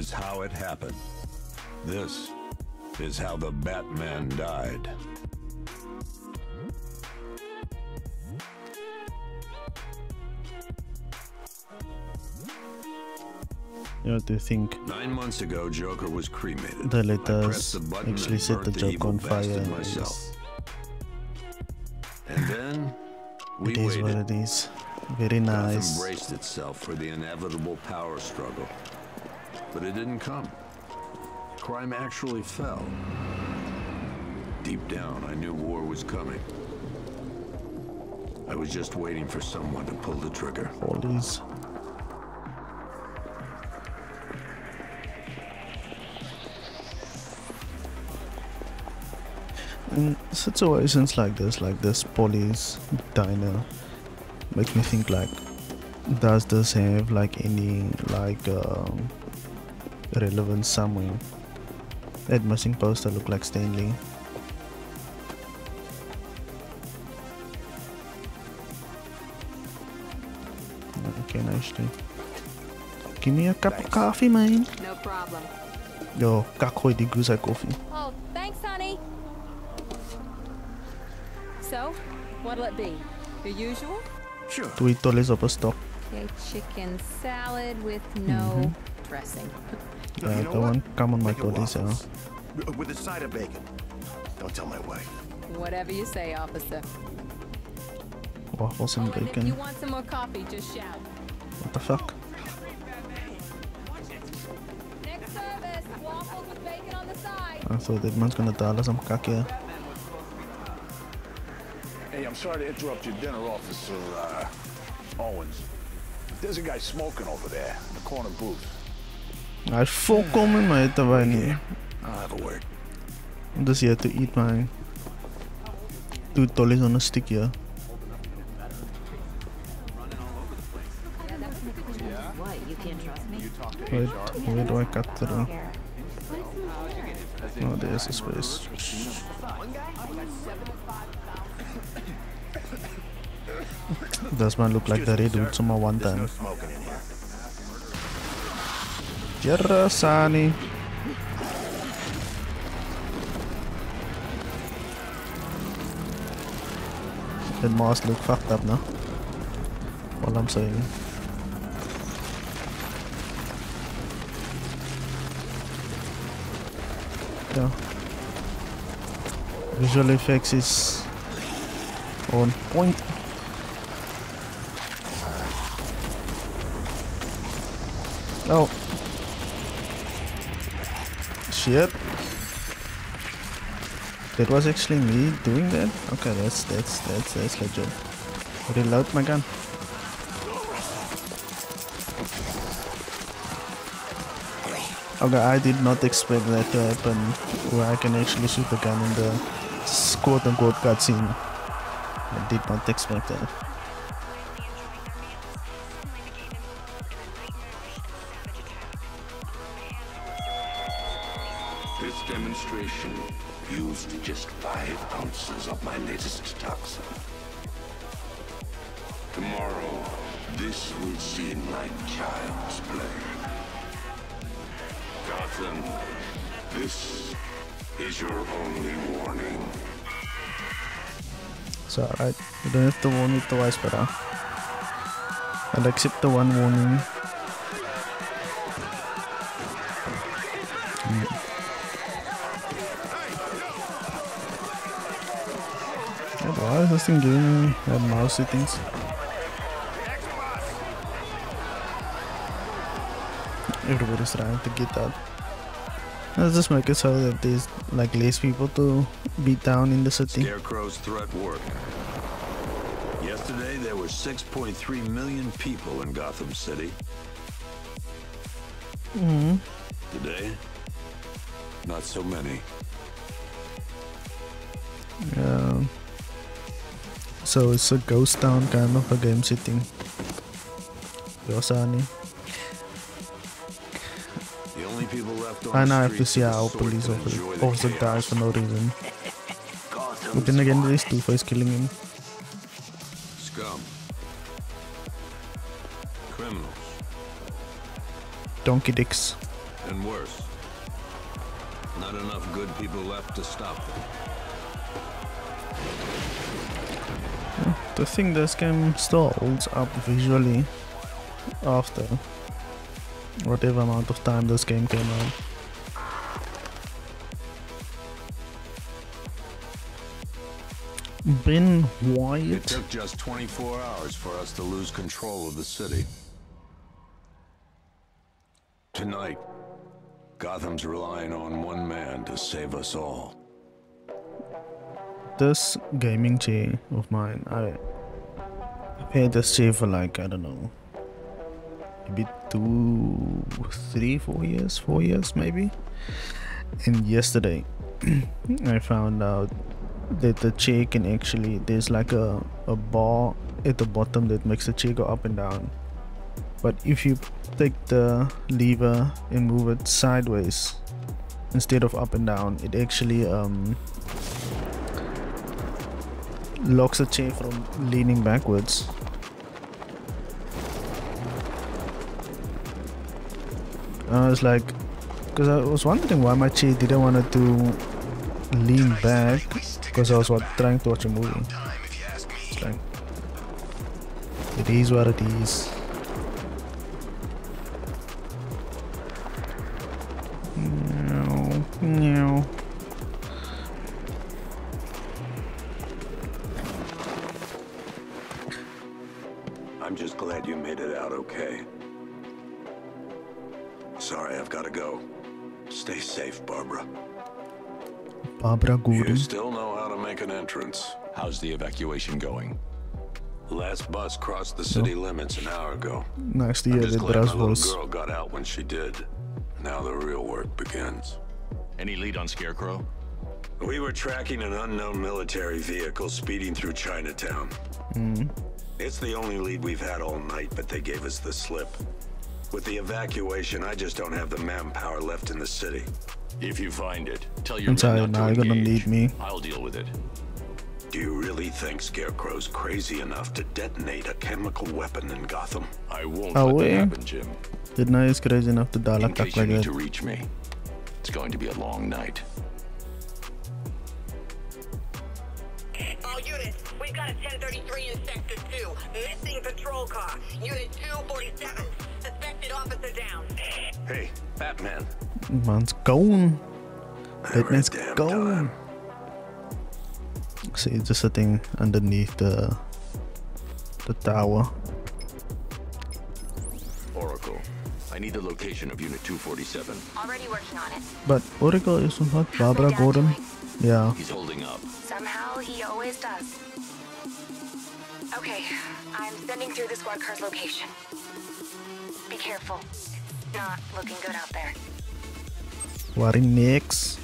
is how it happened. This is how the Batman died. You know, do you think Nine months ago, Joker was cremated. the letters the actually set the burnt joke on fire? and myself. And then we It is what waited. it is. Very nice. braced itself for the inevitable power struggle. But it didn't come. Crime actually fell. Deep down, I knew war was coming. I was just waiting for someone to pull the trigger. Police. In situations like this, like this police diner, makes me think like, does this have like any like um, relevance somewhere? That missing poster look like Stanley. Okay, nicely. Give me a cup of coffee, man. No problem. Yo, kak die goose uit koffie. Oh, thanks, honey. So, what'll it be? The usual? Sure. Twee tollies op 'n stok. Okay, chicken salad with no Mhm. Dressing. Ja, you know go what? on, come on my Make it tollies, ja. waffles. W- With a side of bacon. Don't tell my wife. Whatever you say, officer. Waffles Oh, and and if you want some more coffee, just shout. What the fuck? Next service, waffles with bacon on the side. I thought that man's gonna tell us I'm cocky. Hey, I'm sorry to interrupt your dinner, Officer uh, Owens. There's a guy smoking over there in the corner booth. Hy is my terwyl. I'll have a word. I'm just here to eat my two tollies on a stick here. What? You can't trust me? Wait, where do I cut through? Oh, there's a space. Does man look like the red dude some one time? In here. Jarrasani. Look fucked up now. All I'm saying. Yeah. Visual effects is on point. Oh. Shit. That was actually me doing that? Okay, that's that's that's that's legit. Reload my gun. Okay, I did not expect that to happen where I can actually shoot the gun in the quote unquote cutscene. I did not expect that. Demonstration used just five ounces of my latest toxin. Tomorrow, this will seem like child's play. Gotham, this is your only warning. It's alright. You don't have to warn me twice, but I'll accept the one warning. Why is this thing giving me uh, mouse settings? Everybody's trying to get out. Let's just make it so that there's like less people to be down in the city. Scarecrow's threat worked. Yesterday, there were 6.3 million people in Gotham City. Mm-hmm. Today, not so many. So it's a ghost town kind of a game setting. Yosani. The only people left on I now have to see how police officer, officer dies for no reason. But then again, there is Two-Face killing him. Scum. Criminals. Donkey dicks. And worse. Not enough good people left to stop them. The thing this game still holds up visually after whatever amount of time this game came out. Ben It took just 24 hours for us to lose control of the city. Tonight, Gotham's relying on one man to save us all. This gaming chair of mine, I I've had this chair for like I don't know, maybe two, three, four years, four years maybe. And yesterday, I found out that the chair can actually there's like a a bar at the bottom that makes the chair go up and down. But if you take the lever and move it sideways instead of up and down, it actually um locks the chair from leaning backwards. I was like, because I was wondering why my chair didn't want to lean back because I was what, trying to watch a movie. It's like, it is what it is. Barbara. Barbara You Gordon. still know how to make an entrance. How's the evacuation going? Last bus crossed the city limits an hour ago. Nice to I'm hear just that glad Brass my little girl got out when she did. Now the real work begins. Any lead on Scarecrow? We were tracking an unknown military vehicle speeding through Chinatown. Mm-hmm. It's the only lead we've had all night, but they gave us the slip. With the evacuation, I just don't have the manpower left in the city. If you find it, tell your I'm men sorry, not now to gonna need me. I'll deal with it. Do you really think Scarecrow's crazy enough to detonate a chemical weapon in Gotham? I won't Oh, let that happen, Jim. Didn't know he's crazy enough to dial In case you like need that. to reach me, it's going to be a long night. All units, we've got a 1033 in Sector 2. Missing patrol car. Unit 247. Batman. Man's gone. Batman's gone. time. See, it's just sitting underneath the the tower. Oracle, I need the location of Unit 247. Already working on it. But Oracle is not Barbara Gordon. Yeah. He's holding up. Somehow he always does. Okay, I'm sending through the squad car's location. Be careful. Not looking good out there. What in next?